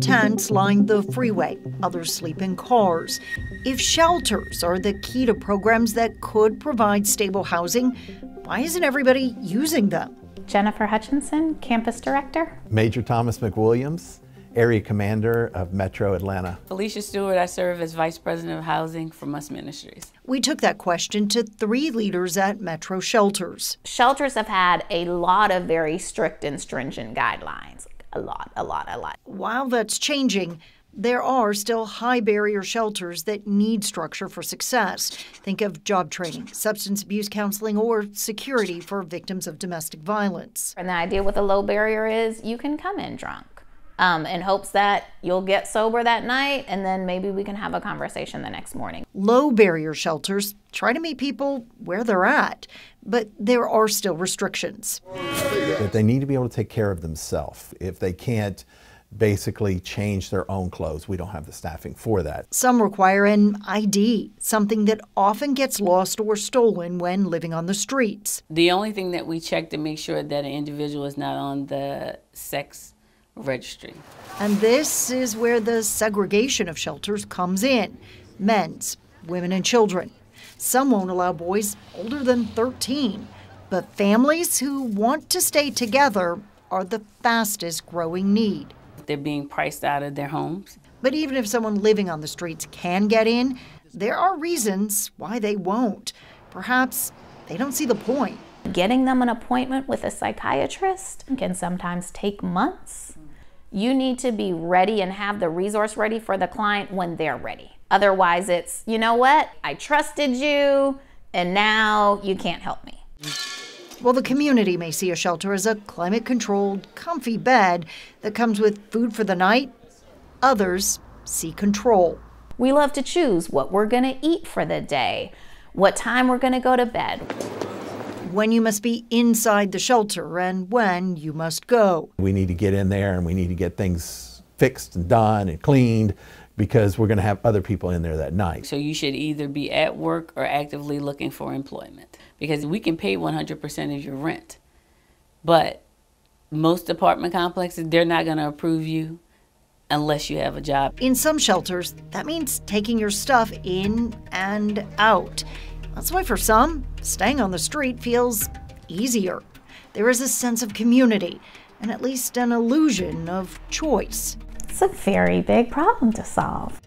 tents line the freeway, others sleep in cars. If shelters are the key to programs that could provide stable housing, why isn't everybody using them? Jennifer Hutchinson, Campus Director. Major Thomas McWilliams, Area Commander of Metro Atlanta. Felicia Stewart, I serve as Vice President of Housing for Must Ministries. We took that question to three leaders at Metro Shelters. Shelters have had a lot of very strict and stringent guidelines. A lot, a lot, a lot. While that's changing, there are still high barrier shelters that need structure for success. Think of job training, substance abuse counseling, or security for victims of domestic violence. And the idea with a low barrier is you can come in drunk. Um, in hopes that you'll get sober that night and then maybe we can have a conversation the next morning. Low barrier shelters try to meet people where they're at, but there are still restrictions. That they need to be able to take care of themselves. If they can't basically change their own clothes, we don't have the staffing for that. Some require an ID, something that often gets lost or stolen when living on the streets. The only thing that we check to make sure that an individual is not on the sex registry. And this is where the segregation of shelters comes in men's, women, and children. Some won't allow boys older than 13, but families who want to stay together are the fastest growing need. They're being priced out of their homes. But even if someone living on the streets can get in, there are reasons why they won't. Perhaps they don't see the point. Getting them an appointment with a psychiatrist can sometimes take months. You need to be ready and have the resource ready for the client when they're ready. Otherwise, it's, you know what, I trusted you, and now you can't help me. Well, the community may see a shelter as a climate controlled, comfy bed that comes with food for the night. Others see control. We love to choose what we're going to eat for the day, what time we're going to go to bed when you must be inside the shelter and when you must go. We need to get in there and we need to get things fixed and done and cleaned because we're going to have other people in there that night. So you should either be at work or actively looking for employment because we can pay 100% of your rent. But most apartment complexes, they're not going to approve you unless you have a job. In some shelters, that means taking your stuff in and out. That's why for some, staying on the street feels easier. There is a sense of community and at least an illusion of choice. It's a very big problem to solve.